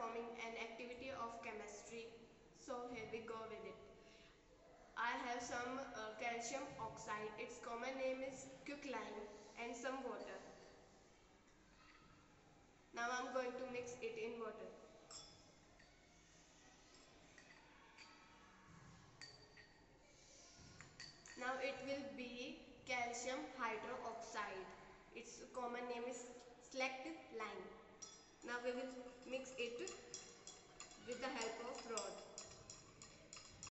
performing an activity of chemistry. So here we go with it. I have some uh, calcium oxide, its common name is quicklime and some water. Now I am going to mix it in water. Now it will be calcium hydroxide. Its common name slaked lime. Now we will mix it